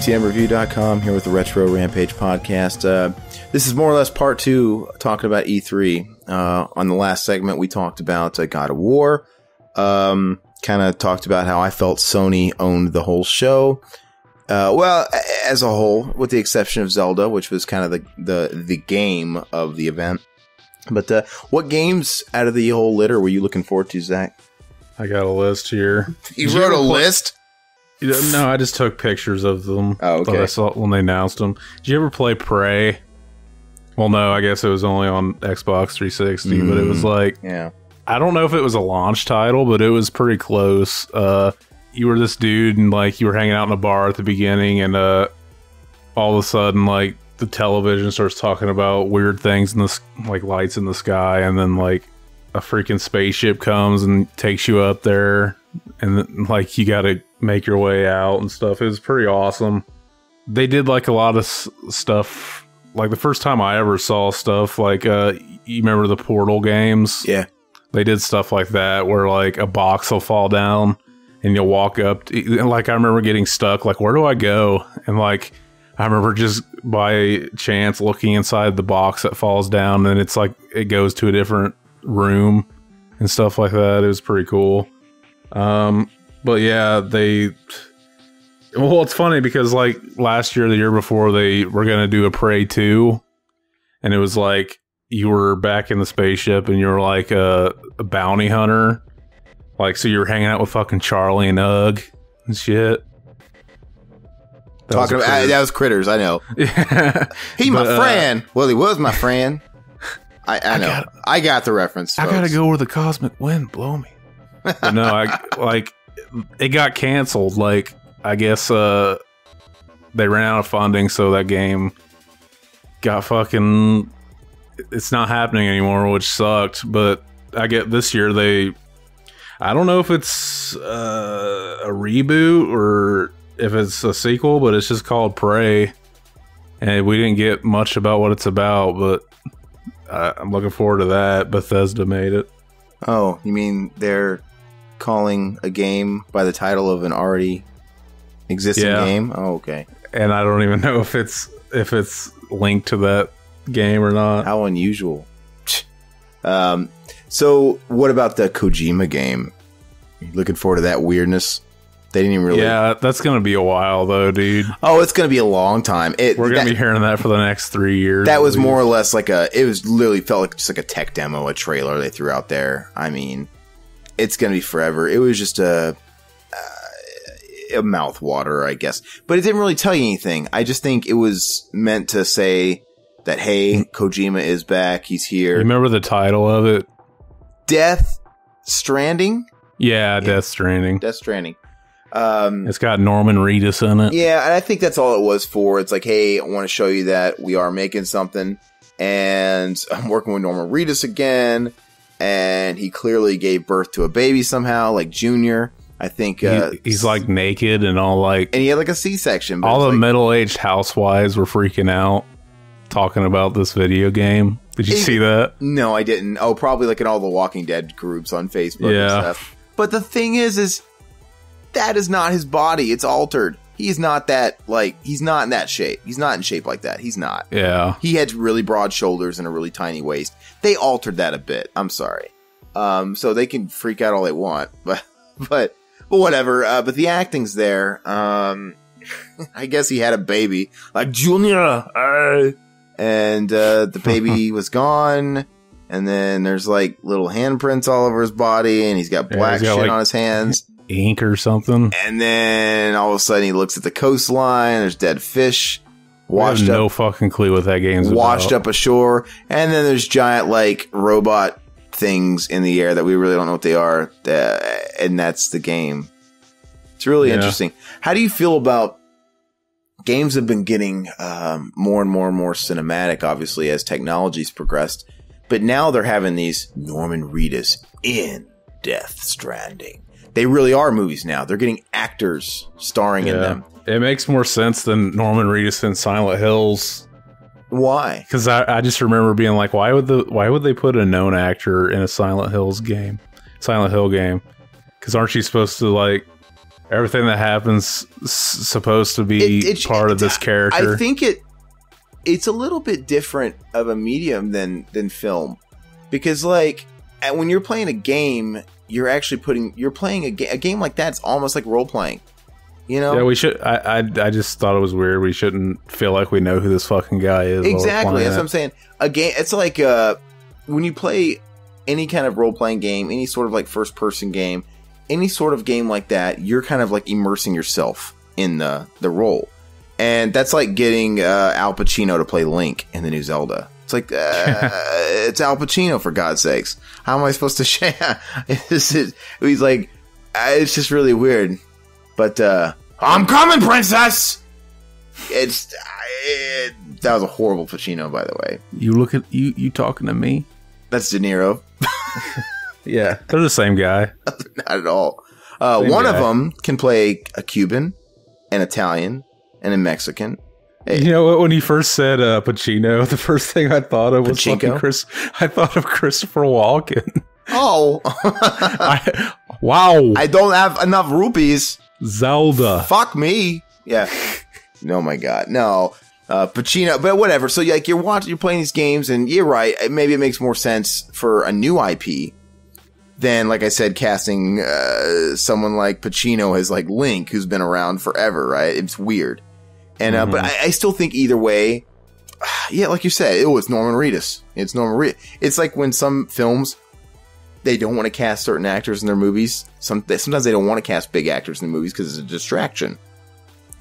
BTMReview.com here with the Retro Rampage podcast. Uh, this is more or less part two, talking about E3. Uh, on the last segment, we talked about uh, God of War. Um, kind of talked about how I felt Sony owned the whole show. Uh, well, as a whole, with the exception of Zelda, which was kind of the, the, the game of the event. But uh, what games out of the whole litter were you looking forward to, Zach? I got a list here. You you wrote a play- list? No, I just took pictures of them. Oh, okay. I saw when they announced them. Did you ever play Prey? Well, no, I guess it was only on Xbox 360, but it was like Yeah. I don't know if it was a launch title, but it was pretty close. Uh, you were this dude, and like you were hanging out in a bar at the beginning, and uh, all of a sudden, like the television starts talking about weird things in the like lights in the sky, and then like a freaking spaceship comes and takes you up there, and like you got to make your way out and stuff. It was pretty awesome. They did like a lot of s- stuff. Like the first time I ever saw stuff, like uh, you remember the Portal games? Yeah. they did stuff like that where like a box will fall down and you'll walk up to, and, like i remember getting stuck like where do i go and like i remember just by chance looking inside the box that falls down and it's like it goes to a different room and stuff like that it was pretty cool um but yeah they well it's funny because like last year the year before they were gonna do a prey 2 and it was like you were back in the spaceship and you were like a, a bounty hunter. Like, so you were hanging out with fucking Charlie and Ugg and shit. That Talking about that was critters. I know. Yeah. He my But, uh, friend. Well, he was my friend. I, I know. I got, got- the reference. I gotta go where the cosmic wind blow me. But no, I like it got canceled. Like, I guess uh they ran out of funding, so that game got fucking. It's not happening anymore, which sucked. But I get this year they. I don't know if it's uh, a reboot or if it's a sequel, but it's just called Prey, and we didn't get much about what it's about. But I I'm looking forward to that. Bethesda made it. Oh, you mean they're calling a game by the title of an already existing Yeah. game? Oh, okay. and I don't even know if it's if it's linked to that game or not. How unusual. Um. So, what about the Kojima game? Looking forward to that weirdness? They didn't even really. Yeah, that's gonna be a while though, dude. Oh, it's going to be a long time. It, We're gonna that, be hearing that for the next three years. that was least. more or less like a. It was literally felt like just like a tech demo, a trailer they threw out there. I mean, it's going to be forever. It was just a a mouth water, I guess, but it didn't really tell you anything. I just think it was meant to say that hey, Kojima is back. He's You here. remember the title of it? Death Stranding. Yeah, Death Stranding. Death Stranding. Um, It's got Norman Reedus in it. Yeah, and I think that's all it was for. It's like, hey, I want to show you that we are making something, and I'm working with Norman Reedus again, and he clearly gave birth to a baby somehow, like Junior. I think He- uh, he's like naked and all like and he had like a C-section. all the like- middle-aged housewives were freaking out talking about this video game. Did you It- see that? No, I didn't. Oh, probably like in all the Walking Dead groups on Facebook Yeah. and stuff. But the thing is, is that is not his body. It's altered. He's not that like he's not in that shape. He's not in shape like that. He's not. Yeah. He had really broad shoulders and a really tiny waist. They altered that a bit. I'm sorry. Um, so they can freak out all they want, but but but whatever. Uh, but the acting's there. Um, I guess he had a baby like Junior, uh, and uh, the baby was gone. And then there's like little handprints all over his body, and he's got Yeah, black he's got, shit like- on his hands. Ink or something. And then all of a sudden he looks at the coastline. There's dead fish washed up no fucking clue what that game's washed about. up ashore, and then there's giant like robot things in the air that we really don't know what they are, uh, and that's the game. It's really Yeah. interesting. How do you feel about games have been getting um, more and more and more cinematic, obviously as technology's progressed, but now they're having these Norman Reedus in Death Stranding. They really are movies now. They're getting actors starring in them. It makes more sense than Norman Reedus in Silent Hills Why? because I, I just remember being like, why would the why would they put a known actor in a Silent Hills game, Silent Hill game? Because aren't you supposed to like Everything that happens s- supposed to be It- it- part of this character. I think it it's a little bit different of a medium than than film because like and when you're playing a game, you're actually putting you're playing a, ga- a game like that's almost like role playing. You know, yeah, we should. I, I I just thought it was weird. We shouldn't feel like we know who this fucking guy is. exactly. That's what. I'm saying. A game. It's like uh, when you play any kind of role playing game, any sort of like first person game, any sort of game like that, you're kind of like immersing yourself in the the role, and that's like getting uh, Al Pacino to play Link in the new Zelda. It's like uh, it's Al Pacino for God's sakes. How am I supposed to share? This is he's like uh, it's just really weird. But uh, I'm coming, princess. It's it, that was a horrible Pacino, by the way. You look at you. You talking to me? That's De Niro. Yeah, they're the same guy. Not at all. Uh, Same one of them can play a Cuban, an Italian, and a Mexican. You know what? When he first said uh, Pacino, the first thing I thought of was Pachinko? fucking Chris. I thought of Christopher Walken. Oh, I, wow, I don't have enough rupees. Zelda. Fuck me. Yeah. no, my god. No. Uh, Pacino, but whatever. So like you're watching, you're playing these games, and you're right. Maybe it makes more sense for a new IP than, like I said, casting uh, someone like Pacino as like Link, who's been around forever. Right? It's weird. And uh, but I, I still think either way, yeah, like you said, oh, it's Norman Reedus. It's Norman Reedus. It's like when some films they don't want to cast certain actors in their movies. Some sometimes they don't want to cast big actors in the movies because it's a distraction.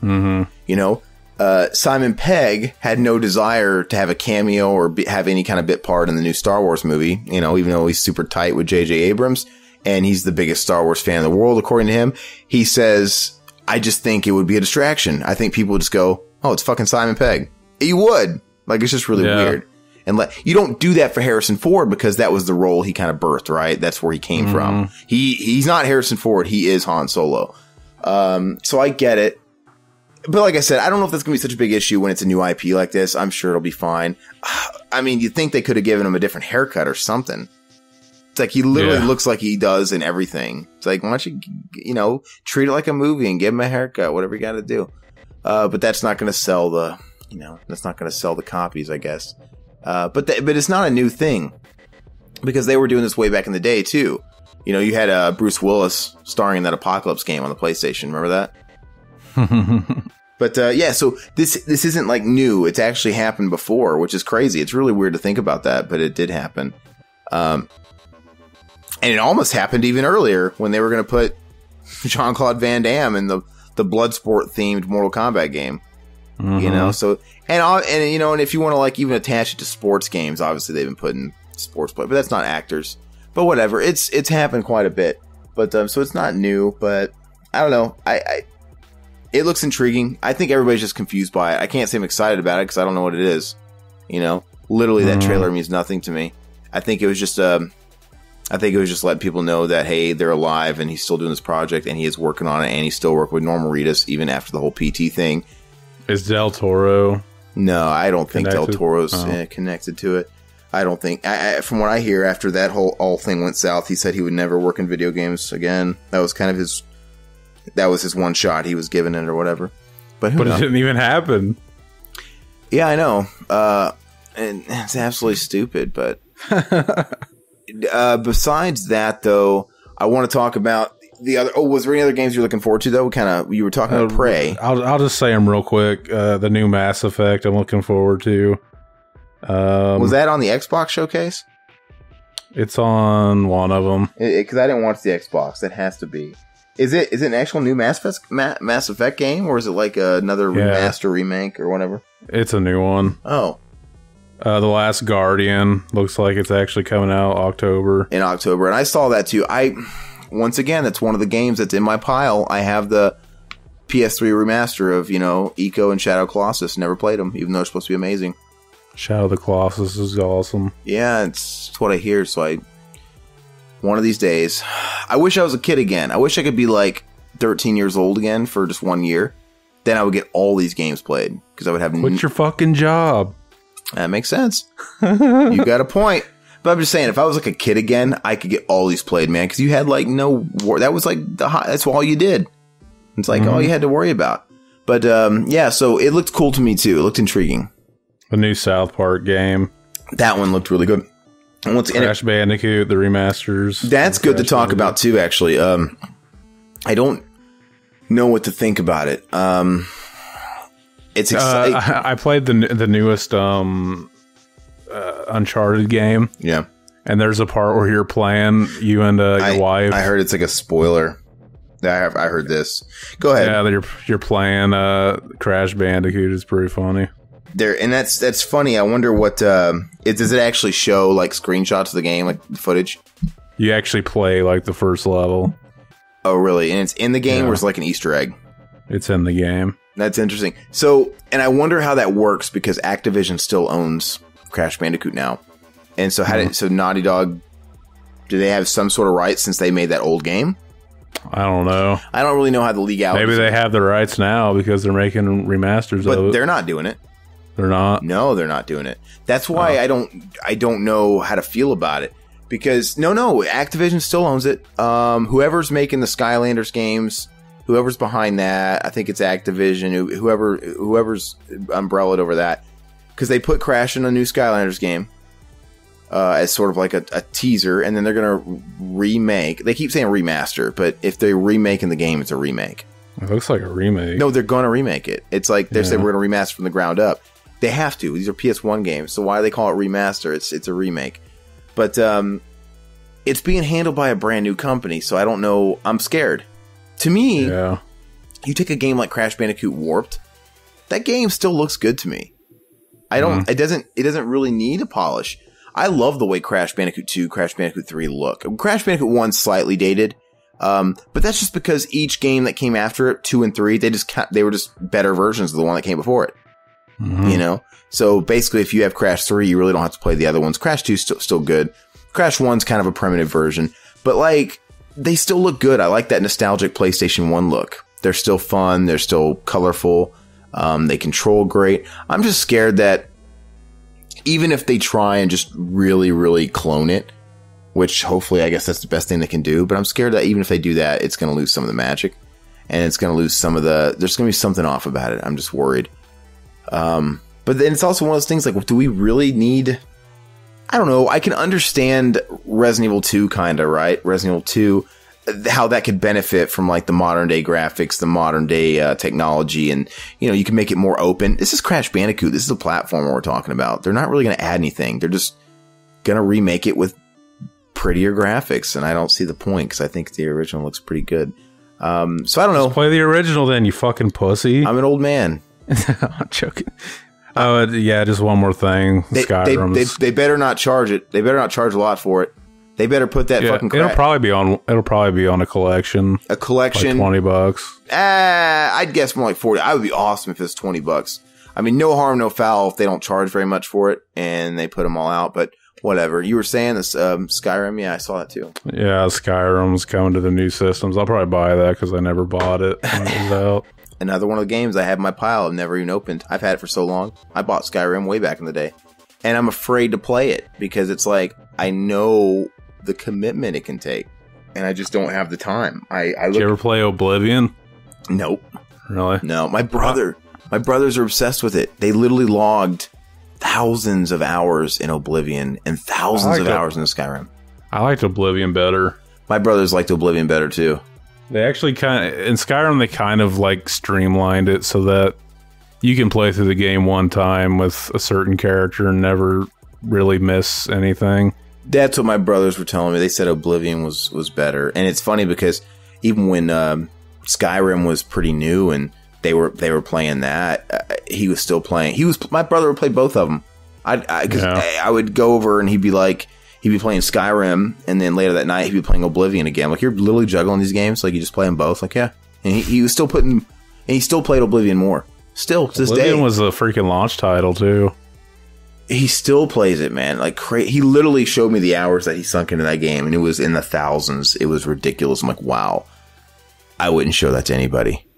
hmm You know, uh, Simon Pegg had no desire to have a cameo or be, have any kind of bit part in the new Star Wars movie. You know, even though he's super tight with J.J. Abrams and he's the biggest Star Wars fan in the world, according to him, he says, "I just think it would be a distraction. I think people would just go, oh, it's fucking Simon Pegg. You would like it's just really Yeah. weird." And let, you don't do that for Harrison Ford because that was the role he kind of birthed, right? That's where he came from. He he's not Harrison Ford. He is Han Solo. Um, so I get it. But like I said, I don't know if that's going to be such a big issue when it's a new IP like this. I'm sure it'll be fine. I mean, you'd think they could have given him a different haircut or something. It's like he literally Yeah. looks like he does in everything. It's like, why don't you, you know, treat it like a movie and give him a haircut, whatever you got to do. Uh, but that's not going to sell the, you know, that's not going to sell the copies, I guess. Uh, but th- but it's not a new thing because they were doing this way back in the day too. You know, you had uh, Bruce Willis starring in that Apocalypse game on the PlayStation. Remember that? But uh, yeah, so this this isn't like new. It's actually happened before, which is crazy. It's really weird to think about that, but it did happen. Um, and it almost happened even earlier when they were going to put Jean Claude Van Damme in the the Bloodsport themed Mortal Kombat game. You know, so and and you know, and if you want to like even attach it to sports games, obviously they've been putting sports play, but that's not actors. But whatever, it's it's happened quite a bit. But um, so it's not new, but I don't know. I, I it looks intriguing. I think everybody's just confused by it. I can't say I'm excited about it because I don't know what it is. You know, literally that Mhm. trailer means nothing to me. I think it was just um, I think it was just letting people know that hey, they're alive and he's still doing this project and he is working on it and he's still working with Norman Reedus even after the whole PT thing. Is Del Toro? No, I don't think Del Toro's Oh. uh, connected to it. I don't think. I, I, from what I hear, after that whole all thing went south, he said he would never work in video games again. That was kind of his. That was his one shot he was given it or whatever. But who But it didn't even happen. Yeah, I know. Uh, and it's absolutely stupid. But uh, besides that, though, I want to talk about the other. Oh, was there any other games you're looking forward to? Though, kind of. You were talking about Uh, Prey. I'll I'll just say them real quick. Uh, the new Mass Effect. I'm looking forward to. Um, was that on the Xbox showcase? It's on one of them. Because I didn't watch the Xbox. That has to be. Is it is it an actual new Mass Effect, Mass Effect game, or is it like another Yeah. remaster remake or whatever? It's a new one. Oh, Uh, the Last Guardian looks like it's actually coming out October. in October, and I saw that too. I once again, that's one of the games that's in my pile. I have the PS3 remaster of you know Ico and Shadow Colossus. Never played them, even though they're supposed to be amazing. Shadow of the Colossus is awesome. Yeah, it's, it's what I hear. So I, one of these days, I wish I was a kid again. I wish I could be like 13 years old again for just one year. Then I would get all these games played because I would have. n- your fucking job. That makes sense. you got a point. But I'm just saying, if I was like a kid again, I could get all these played, man. Because you had like no war. That was like the hot. That's all you did. It's like all you had to worry about. But um, yeah, so it looked cool to me too. It looked intriguing. The new South Park game, That one looked really good. And it- Crash Bandicoot, the remasters. That's good to talk Bandicoot. about too. Actually, um, I don't know what to think about it. Um, it's exciting. Uh, I I played the the newest um, uh, Uncharted game, yeah, and there's a part where you're playing you and uh, your I, wife. I heard it's like a spoiler. I have, I heard this. Go ahead. yeah, that you're you're playing uh, Crash Bandicoot. It's pretty funny. There and that's that's funny. I wonder what um, it does. It actually show like screenshots of the game, like footage. You actually play like the first level. Oh, really? And it's in the game, Yeah. or it's like an Easter egg. It's in the game. That's interesting. So, and I wonder how that works because Activision still owns Crash Bandicoot now, and so how did so Naughty Dog? Do they have some sort of rights since they made that old game? I don't know. I don't really know how the legality. Maybe they have the rights now because they're making remasters but of it. they're not doing it. They're not. No, they're not doing it. That's why Oh. I don't I don't know how to feel about it because no no Activision still owns it. Um, whoever's making the Skylanders games, whoever's behind that, I think it's Activision. Whoever whoever's umbrellaed over that because they put Crash in a new Skylanders game. Uh, as sort of like a, a teaser, and then they're gonna remake. They keep saying remaster, but if they're remaking the game, it's a remake. It looks like a remake. No, they're going to remake it. It's like they say Yeah. we're going to remaster from the ground up. They have to. These are PS1 games, so why do they call it remaster? It's it's a remake. But um, it's being handled by a brand new company, so I don't know. I'm scared. To me, Yeah. you take a game like Crash Bandicoot Warped, that game still looks good to me. I don't. It doesn't. It doesn't really need a polish. I love the way Crash Bandicoot 2, Crash Bandicoot 3 look. Crash Bandicoot 1 slightly dated, um, but that's just because each game that came after it, 2 and 3, they just they were just better versions of the one that came before it. Mhm. You know, so basically, if you have Crash 3, you really don't have to play the other ones. Crash 2 still still good. Crash 1's kind of a primitive version, but like they still look good. I like that nostalgic PlayStation 1 look. They're still fun. They're still colorful. Um, they control great. I'm just scared that even if they try and just really, really clone it, which hopefully I guess that's the best thing they can do, but I'm scared that even if they do that, it's going to lose some of the magic and it's going to lose some of the, there's going to be something off about it. I'm just worried. Um, but then it's also one of those things like, do we really need, I don't know. I can understand Resident Evil 2 kind of, right? Resident Evil 2, how that could benefit from like the modern day graphics, the modern day uh, technology, and you know, you can make it more open. This is Crash Bandicoot. This is a platform we're talking about. They're not really going to add anything. They're just going to remake it with prettier graphics, and I don't see the point because I think the original looks pretty good. Um, so I don't know. Play the original then, you fucking pussy. I'm an old man. I'm joking. Oh, uh, yeah, just one more thing. They, they, Skyrim. they, they better not charge it. They better not charge a lot for it. They better put that yeah, fucking it'll probably be on. It'll probably be on a collection, a like collection. twenty bucks. Uh, I'd guess more like 40. I would be awesome if it's 20 bucks. I mean, no harm, no foul if they don't charge very much for it and they put them all out, but whatever. You were saying this, um, Skyrim. Yeah, I saw that too. Yeah, Skyrim's coming to the new systems. I'll probably buy that because I never bought it when it was out. Another one of the games I have in my pile. I've never even opened. I've had it for so long. I bought Skyrim way back in the day and I'm afraid to play it because it's like, I know the commitment it can take and I just don't have the time. I, I Did you ever play Oblivion? nope. Really? No, my brother, my brothers are obsessed with it. They literally logged thousands of hours in Oblivion and thousands of hours in Skyrim. I liked Oblivion better. My brothers liked Oblivion better too. They actually kind of in Skyrim they kind of like streamlined it so that you can play through the game one time with a certain character and never really miss anything. That's what my brothers were telling me. They said Oblivion was was better, and it's funny because even when um, Skyrim was pretty new and they were they were playing that, uh, he was still playing. He was my brother would play both of them. I because Yeah. I, I would go over and he'd be like he'd be playing Skyrim, and then later that night he'd be playing Oblivion again. Like you're literally juggling these games, like you just play them both. Like yeah, and he, he was still putting and he still played Oblivion more. Still to this Oblivion day, was a freaking launch title too. he still plays it, man. Like cra- he literally showed me the hours that he sunk into that game, and it was in the thousands. It was ridiculous. I'm like, wow, I wouldn't show that to anybody.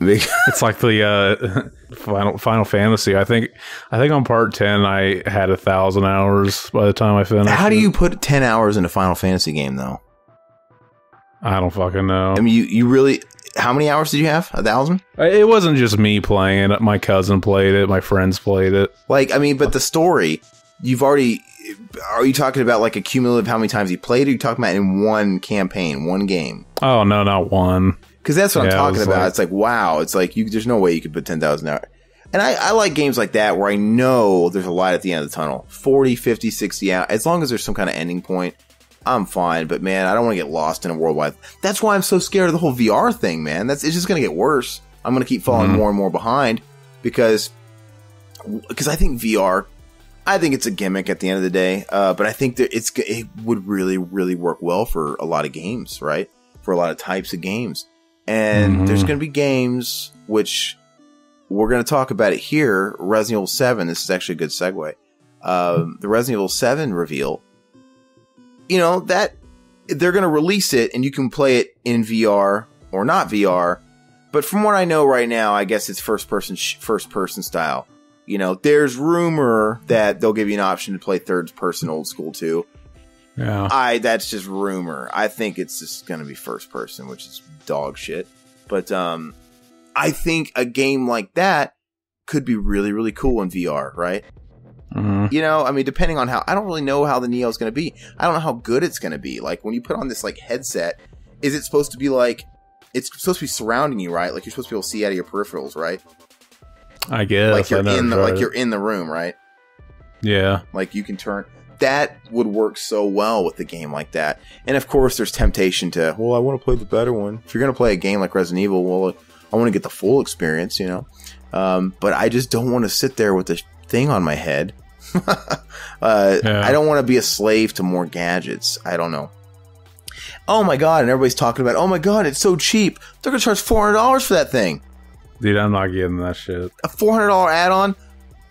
It's like the uh, Final Final Fantasy. I think I think on part ten I had a thousand hours by the time I finished. How do it. you put ten hours in a Final Fantasy game, though? I don't fucking know. I mean, you you really how many hours did you have? A thousand? Uh, it wasn't just me playing it. My cousin played it. My friends played it. Like, I mean, but the story, you've already. Are you talking about like a cumulative how many times you played? Or are you talking about in one campaign, one game? Oh no, not one. Because that's what Yeah, I'm talking was about. like- it's like wow, it's like you. There's no way you could put ten thousand hours. And I, I like games like that where I know there's a light at the end of the tunnel. 40, 50, 60 out. As long as there's some kind of ending point, I'm fine. But man, I don't want to get lost in a worldwide. That's why I'm so scared of the whole VR thing, man. That's it's just going to get worse. I'm going to keep falling Mhm. more and more behind because because I think VR. I think it's a gimmick at the end of the day, uh, but I think that it's it would really really work well for a lot of games, right? For a lot of types of games, and Mhm. there's going to be games which we're going to talk about it here. Resident Evil Seven. This is actually a good segue. Um, the Resident Evil Seven reveal. You know that they're going to release it, and you can play it in VR or not VR. But from what I know right now, I guess it's first person sh- first person style. You know, there's rumor that they'll give you an option to play third person old school too. Yeah. I that's just rumor. I think it's just going to be first person, which is dog shit. But um I think a game like that could be really really cool in VR, right? hmm You know, I mean depending on how I don't really know how the Neo is going to be. I don't know how good it's going to be. Like when you put on this like headset, is it supposed to be like it's supposed to be surrounding you, right? Like you're supposed to be able to see out of your peripherals, right? I guess. like you're in the like it. you're in the room, right? Yeah. Like you can turn that would work so well with the game like that. And of course, there's temptation to well, I want to play the better one. If you're gonna play a game like Resident Evil, well, I want to get the full experience, you know. Um, but I just don't want to sit there with this thing on my head. uh, Yeah. I don't want to be a slave to more gadgets. I don't know. Oh my god! And everybody's talking about, oh my god, it's so cheap. They're gonna charge four hundred dollars for that thing Dude, I'm not getting that shit. a four hundred dollar add on.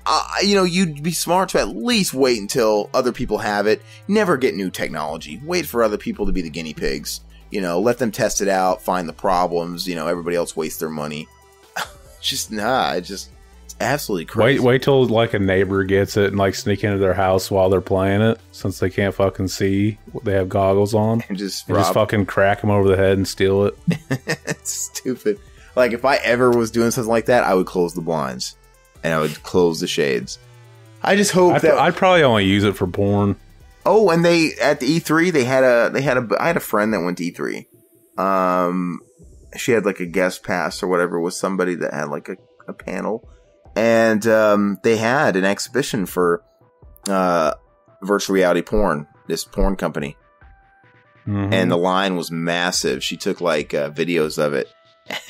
Uh, you know, you'd be smart to at least wait until other people have it. Never get new technology. Wait for other people to be the guinea pigs. You know, let them test it out, find the problems. You know, everybody else wastes their money. just nah, it just it's absolutely crazy. Wait, wait till like a neighbor gets it and like sneak into their house while they're playing it, since they can't fucking see. They have goggles on. and just And just fucking crack them over the head and steal it. it's stupid. Like if I ever was doing something like that, I would close the blinds and I would close the shades. I just hope I'd, that I'd probably only use it for porn. Oh, and they at the E3 they had a they had a I had a friend that went to E3. Um, she had like a guest pass or whatever with somebody that had like a, a panel, and um, they had an exhibition for uh virtual reality porn. This porn company, Mhm. and the line was massive. She took like uh, videos of it,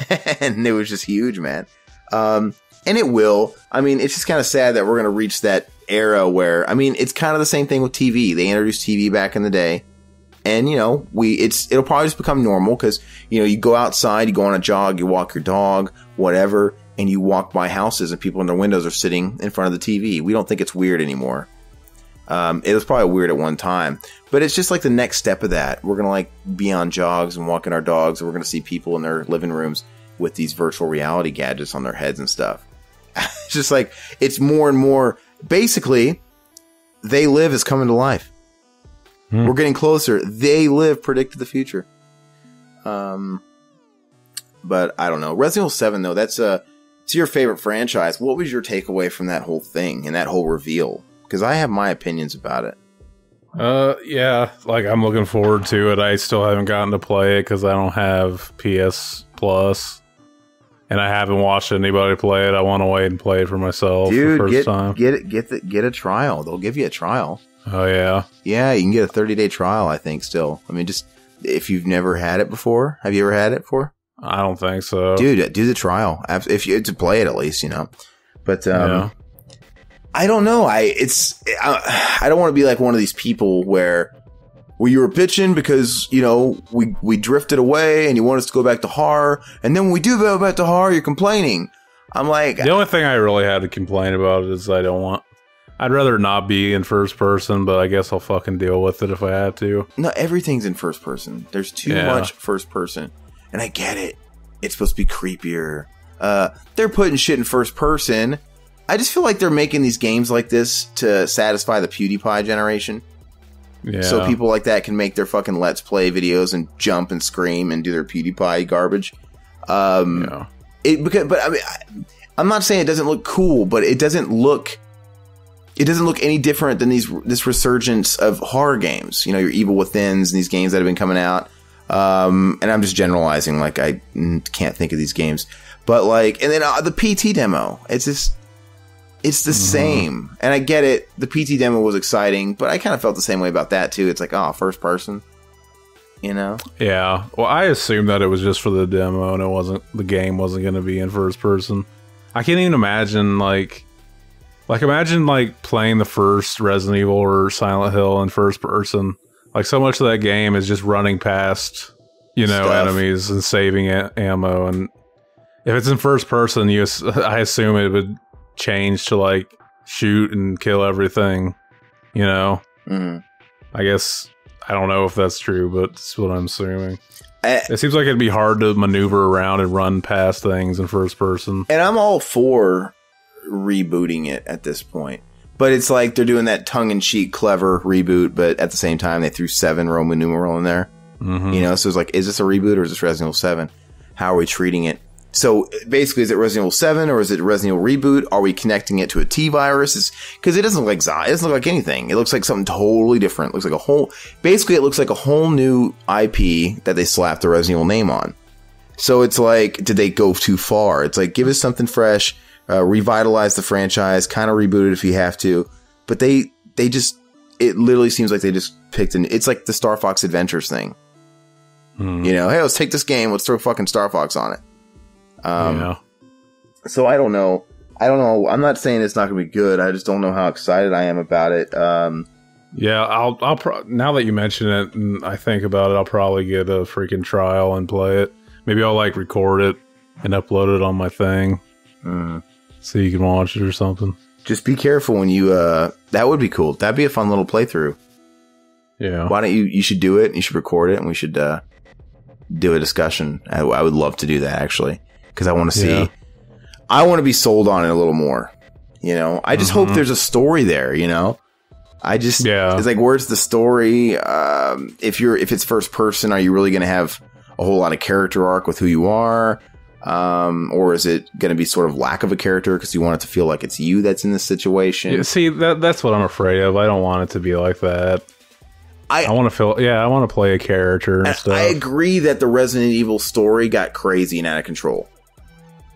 and it was just huge, man. Um, and it will. I mean, it's just kind of sad that we're going to reach that era where, I mean, it's kind of the same thing with TV. They introduced TV back in the day, and you know, we it's it'll probably just become normal because you know you go outside, you go on a jog, you walk your dog, whatever, and you walk by houses and people in their windows are sitting in front of the TV. We don't think it's weird anymore. Um, it was probably weird at one time, but it's just like the next step of that. We're gonna like be on jogs and walking our dogs, and we're gonna see people in their living rooms with these virtual reality gadgets on their heads and stuff. It's just like it's more and more. Basically, they live is coming to life. Hmm. We're getting closer. They live predicted the future. Um, but I don't know. Resident Evil Seven though, that's a it's your favorite franchise. What was your takeaway from that whole thing and that whole reveal? Because I have my opinions about it. Uh, yeah, like I'm looking forward to it. I still haven't gotten to play it because I don't have PS Plus, and I haven't watched anybody play it. I want to wait and play it for myself for the Dude, first get time. get it, get the, get a trial. They'll give you a trial. oh yeah, Yeah, you can get a 30 day trial. I think still. I mean, just if you've never had it before, have you ever had it before? I don't think so. Dude, do the trial if you to play it at least, you know. But um, Yeah. I don't know. I it's I, I don't want to be like one of these people where well you were bitching because you know we we drifted away and you want us to go back to horror, and then when we do go back to horror, you're complaining. I'm like, The only thing I really had to complain about is I don't want. I'd rather not be in first person, but I guess I'll fucking deal with it if I have to. no, everything's in first person. There's too Yeah. much first person, and I get it. It's supposed to be creepier. Uh, they're putting shit in first person. I just feel like they're making these games like this to satisfy the PewDiePie generation. Yeah. So people like that can make their fucking let's play videos and jump and scream and do their PewDiePie garbage. Um, Yeah. it because but I mean I, I'm not saying it doesn't look cool, but it doesn't look it doesn't look any different than these this resurgence of horror games. You know, your Evil Within's and these games that have been coming out. Um, and I'm just generalizing, like I can't think of these games, but like, and then uh, the PT demo, it's just it's the mm-hmm. same. And I get it. The PT demo was exciting, but I kind of felt the same way about that too. It's like, oh, first person, you know. Yeah. Well, I assumed that it was just for the demo and it wasn't the game wasn't going to be in first person. I can't even imagine like like imagine like playing the first Resident Evil or Silent Hill in first person. Like so much of that game is just running past you know Stuff. enemies and saving a- ammo and if it's in first person you I assume it would change to like shoot and kill everything, you know. Mhm. I guess I don't know if that's true, but that's what I'm assuming. I- It seems like it'd be hard to maneuver around and run past things in first person. And I'm all for rebooting it at this point. But it's like they're doing that tongue in cheek, clever reboot, but at the same time, they threw seven Roman numeral in there. Mhm. You know, so it's like, is this a reboot or is this Resident Evil 7? How are we treating it? So basically, is it Resident Evil 7 or is it Resident Evil reboot? Are we connecting it to a T virus? Because it doesn't look like. It doesn't look like anything. It looks like something totally different. It looks like a whole, basically, it looks like a whole new IP that they slapped the Resident Evil name on. So it's like, did they go too far? It's like, give us something fresh, uh, revitalize the franchise, kind of reboot it if you have to. But they, they just, it literally seems like they just picked an, it's like the Star Fox Adventures thing. Mhm. You know, hey, let's take this game, let's throw fucking Star Fox on it. Um, yeah. So I don't know. I don't know. I'm not saying it's not going to be good. I just don't know how excited I am about it. Um, Yeah, I'll I'll pro- now that you mention it and I think about it, I'll probably get a freaking trial and play it. Maybe I'll like record it and upload it on my thing mm. so you can watch it or something. just be careful when you. Uh, that would be cool. That'd be a fun little playthrough. Yeah. Why don't you? You should do it. You should record it, and we should uh, do a discussion. I, I would love to do that actually because I want to see. Yeah. I want to be sold on it a little more. You know, I just hope Mhm. there's a story there. You know, I just Yeah. It's like, where's the story? Um, if you're if it's first person, are you really going to have a whole lot of character arc with who you are? Um, or is it going to be sort of lack of a character because you want it to feel like it's you that's in this situation? Yeah, see that that's what I'm afraid of. I don't want it to be like that. I- I want to feel yeah, I want to play a character and I- stuff. I agree that the Resident Evil story got crazy and out of control.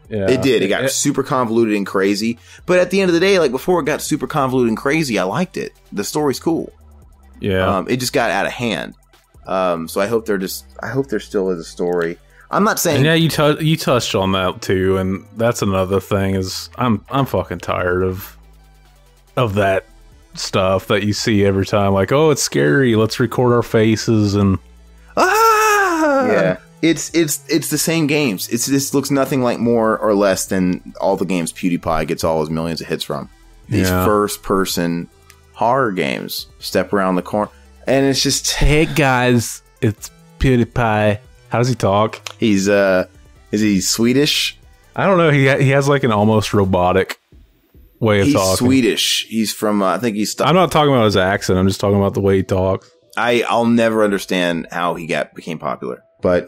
Yeah. It did. It got super convoluted and crazy. But at the end of the day, like before it got super convoluted and crazy, I liked it. The story's cool. yeah. Um, it just got out of hand. Um, so I hope there just I hope there still is a story. I'm not saying And yeah, you tou you touched on that too, and that's another thing is I'm I'm fucking tired of of that stuff that you see every time. Like, oh, it's scary. Let's record our faces and ah, yeah. It's it's it's the same games. It's this looks nothing like more or less than all the games PewDiePie gets all his millions of hits from. These Yeah. first person horror games. Step around the corner. And it's just Hey guys, it's PewDiePie. How does he talk? he's uh is he Swedish? I don't know. He ha- he has like an almost robotic way of He's talking. Swedish. He's from uh, I think he's I'm not talking about his accent. I'm just talking about the way he talks. I I'll never understand how he got became popular. But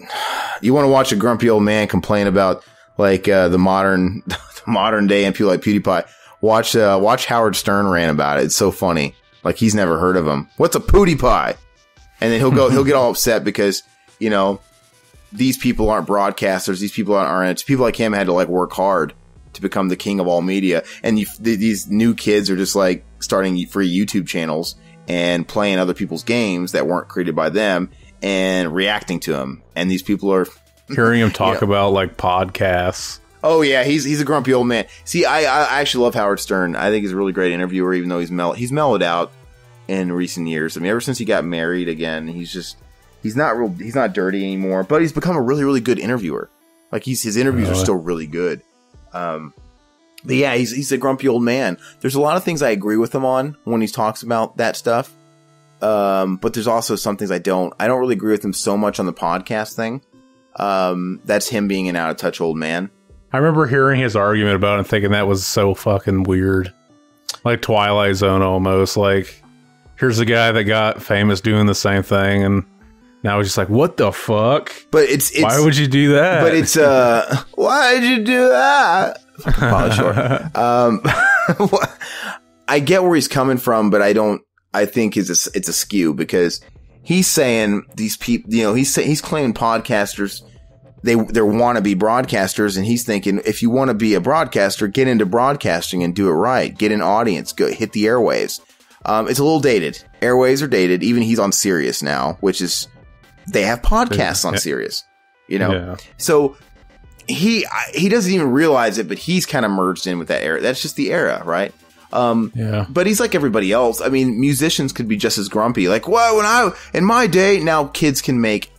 you want to watch a grumpy old man complain about like uh, the modern the modern day and people like PewDiePie. Watch uh, watch Howard Stern ran about it. It's so funny. Like he's never heard of him. What's a PewDiePie? And then he'll go he'll get all upset because you know these people aren't broadcasters. These people aren't, aren't people like him had to like work hard to become the king of all media. And you, th- these new kids are just like starting free YouTube channels and playing other people's games that weren't created by them and reacting to him. And these people are, Hearing him talk Yeah. about like podcasts. oh yeah, he's he's a grumpy old man. See, I I actually love Howard Stern. I think he's a really great interviewer, even though he's mell- he's mellowed out in recent years. I mean, ever since he got married again, he's just he's not real he's not dirty anymore. But he's become a really really good interviewer. Like he's his interviews are still really good. Um, but yeah, he's he's a grumpy old man. There's a lot of things I agree with him on when he talks about that stuff. Um, but there's also some things I don't. I don't really agree with him so much on the podcast thing. Um, that's him being an out of touch old man. I remember hearing his argument about it and thinking that was so fucking weird. Like Twilight Zone almost. Like, here's a guy that got famous doing the same thing and now was just like, what the fuck? But it's, it's Why would you do that? but it's uh why'd you do that um i get where he's coming from but i don't i think it's a, it's a skew because he's saying these people you know he's say, he's claiming podcasters they they're wannabe broadcasters and he's thinking if you want to be a broadcaster get into broadcasting and do it right get an audience go hit the airwaves um, it's a little dated airwaves are dated even he's on Sirius now which is they have podcasts on Yeah. Sirius you know Yeah. so he he doesn't even realize it, but he's kind of merged in with that era. That's just the era, right? Um, Yeah. but he's like everybody else. I mean, musicians could be just as grumpy. Like, well, when I in my day, now kids can make,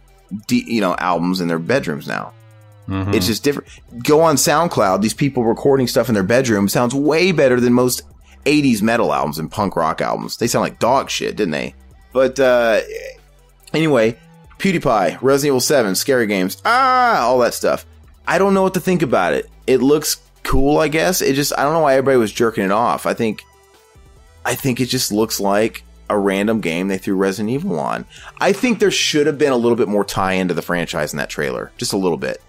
de- you know, albums in their bedrooms now. Mhm. It's just different. Go on SoundCloud. These people recording stuff in their bedroom sounds way better than most '80s metal albums and punk rock albums. They sound like dog shit, didn't they? But uh, anyway, PewDiePie, Resident Evil 7, scary games, ah, all that stuff. I don't know what to think about it. It looks cool, I guess. It just I don't know why everybody was jerking it off. I think I think it just looks like a random game they threw Resident Evil on. I think there should have been a little bit more tie into the franchise in that trailer, just a little bit.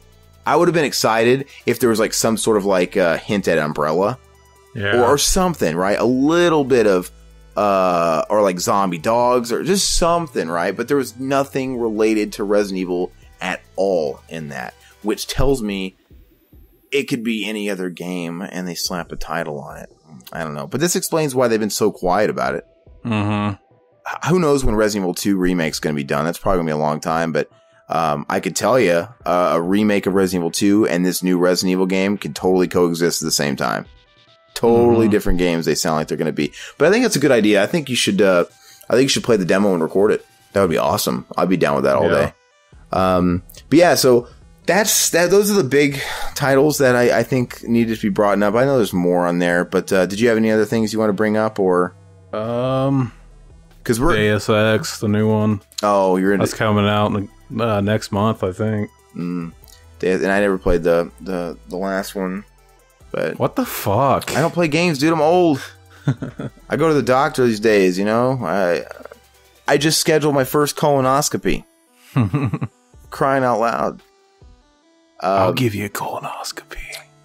I would have been excited if there was like some sort of like uh, hint at Umbrella yeah. or, or something, right? A little bit of uh or like zombie dogs or just something, right? But there was nothing related to Resident Evil at all in that, which tells me it could be any other game and they slap a title on it. I don't know. But this explains why they've been so quiet about it. hmm Who knows when Resident Evil 2 remake's going to be done? That's probably going to be a long time, but um, I could tell you uh, a remake of Resident Evil 2 and this new Resident Evil game can totally coexist at the same time. Totally Mhm. different games they sound like they're going to be. But I think that's a good idea. I think you should uh, I think you should play the demo and record it. That would be awesome. I'd be down with that all Yeah. day. Um, but yeah, so that's that. Those are the big titles that I, I think needed to be brought up. I know there's more on there, but uh, did you have any other things you want to bring up, or Um, because we're Deus Ex, the new one, oh you're in that's coming out in, uh, next month, I think. Mm. And I never played the, the the last one, but What the fuck? I don't play games, dude. I'm old. I go to the doctor these days. You know, I I just scheduled my first colonoscopy. Crying out loud. I'll Um, give you a colonoscopy.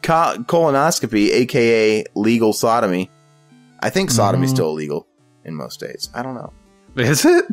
co- colonoscopy, aka legal sodomy. I think sodomy's Mhm. still illegal in most states. I don't know. Is it?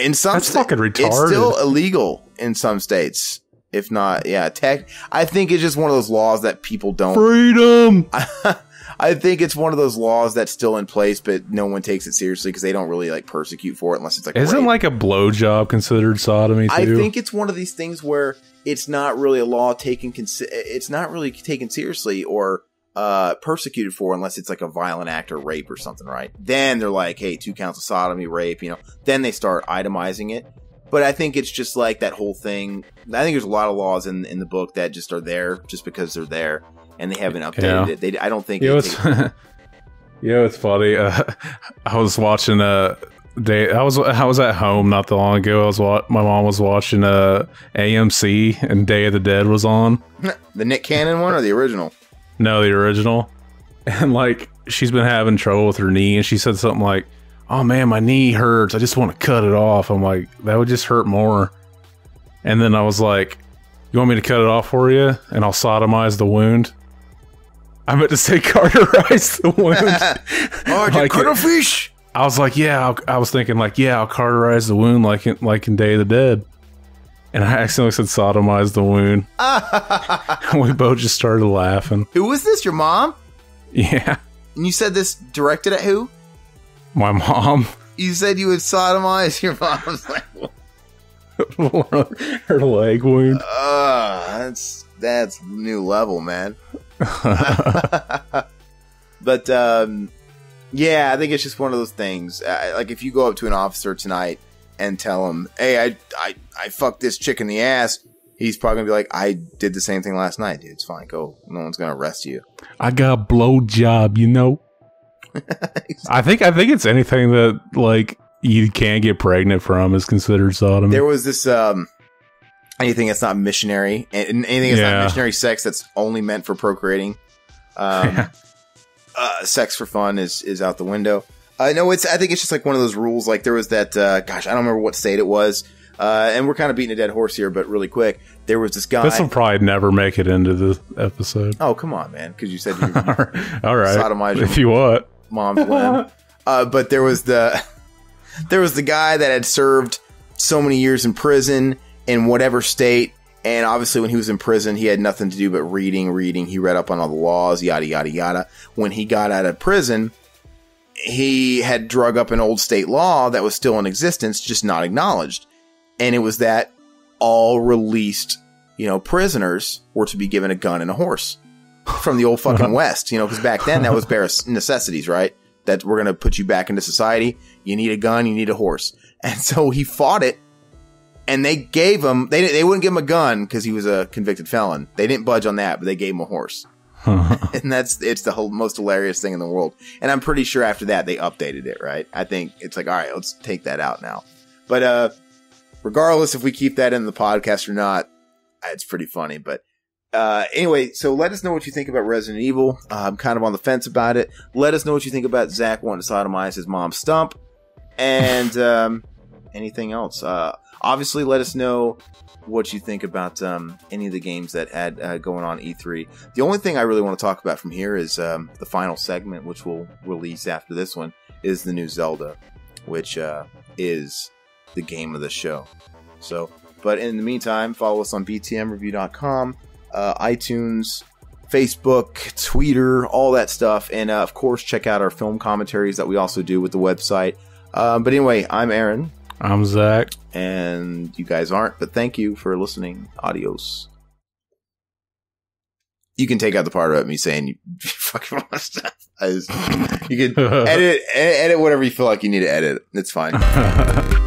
In some That's sta- fucking It's retarded. still illegal in some states. If not, yeah, tech. I think it's just one of those laws that people don't Freedom. I think it's one of those laws that's still in place, but no one takes it seriously because they don't really like persecute for it unless it's like. Isn't rape. like a blowjob considered sodomy too? I think it's one of these things where it's not really a law taken. It's not really taken seriously or uh, persecuted for unless it's like a violent act or rape or something, right? Then they're like, hey, two counts of sodomy, rape, you know. Then they start itemizing it. But I think it's just like that whole thing. I think there's a lot of laws in in the book that just are there just because they're there, and they haven't updated Yeah. it. They, I don't think. Yeah, know, they it's, take- you know, it's funny. Uh, I was watching a day. I was I was at home not that long ago. I was wa- my mom was watching uh, AMC and Day of the Dead was on. the Nick Cannon one or the original? No, the original. And like she's been having trouble with her knee, and she said something like, "Oh man, my knee hurts. I just want to cut it off." I'm like, that would just hurt more. And then I was like, "You want me to cut it off for you, and I'll sodomize the wound?" I meant to say carterize the wound. Oh, Like cut a fish. I was like, "Yeah," I'll, I was thinking like, "Yeah, I'll carterize the wound like in, like in Day of the Dead." And I accidentally said sodomize the wound. and we both just started laughing. Who was this? Your mom? Yeah, And you said this directed at who? my mom. You said you would sodomize your mom's like, her leg wound. uh, that's that's new level, man. but um, yeah, I think it's just one of those things. Uh, like if you go up to an officer tonight and tell him, "Hey, I I I fucked this chick in the ass," he's probably gonna be like, "I did the same thing last night, dude. It's fine. Go. No one's gonna arrest you." I got a blow job, you know. I think I think it's anything that like you can't get pregnant from is considered sodomy. There was this um anything that's not missionary and anything that's Yeah. not missionary sex that's only meant for procreating. Um uh, sex for fun is is out the window. Uh, no, it's I think it's just like one of those rules. Like there was that uh, gosh, I don't remember what state it was, Uh, and we're kind of beating a dead horse here, but really quick, there was this guy. This will probably never make it into the episode. oh, come on, man, because you said you are. All right, if you want. mom's limb. Uh, but there was the there was the guy that had served so many years in prison in whatever state, and obviously when he was in prison, he had nothing to do but reading, reading. He read up on all the laws, yada yada yada. When he got out of prison, he had drug up an old state law that was still in existence, just not acknowledged, and it was that all released, you know, prisoners were to be given a gun and a horse from the old uh-huh. fucking West, you know, because back then that was bare necessities, right? That we're going to put you back into society. You need a gun, you need a horse. And so he fought it and they gave him, they, they wouldn't give him a gun because he was a convicted felon. They didn't budge on that, but they gave him a horse. and that's, it's the whole, most hilarious thing in the world. And I'm pretty sure after that they updated it, right? I think it's like, all right, let's take that out now. But, uh, regardless if we keep that in the podcast or not, it's pretty funny. But uh, anyway, so let us know what you think about Resident Evil. Uh, I'm kind of on the fence about it. Let us know what you think about Zach wanting to sodomize his mom's stump, and um, anything else. Uh, obviously, let us know what you think about um, any of the games that had uh, going on E3. The only thing I really want to talk about from here is um, the final segment, which we'll release after this one, is the new Zelda, which uh, is the game of the show. So, but in the meantime, follow us on btmreview.com, uh, iTunes, Facebook, Twitter, all that stuff. And uh, of course, check out our film commentaries that we also do with the website. Um, but anyway, I'm Aaron, I'm Zach. and you guys aren't, but thank you for listening. Adios. You can take out the part about me saying you fucking want stuff. I just, you can edit, edit whatever you feel like you need to edit. It's fine.